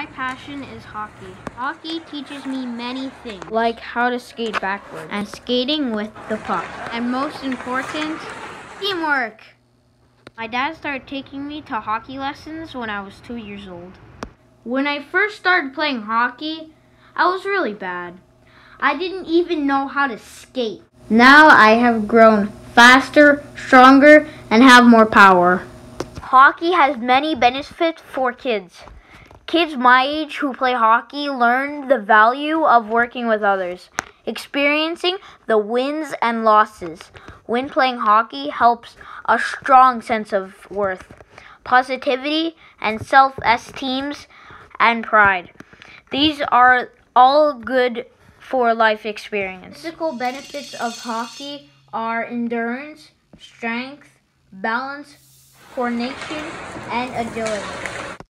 My passion is hockey. Hockey teaches me many things, like how to skate backwards and skating with the puck. And most important, teamwork. My dad started taking me to hockey lessons when I was two years old. When I first started playing hockey, I was really bad. I didn't even know how to skate. Now I have grown faster, stronger, and have more power. Hockey has many benefits for kids. Kids my age who play hockey learn the value of working with others, experiencing the wins and losses. When playing hockey helps a strong sense of worth, positivity, and self esteem and pride. These are all good for life experience. Physical benefits of hockey are endurance, strength, balance, coordination, and agility.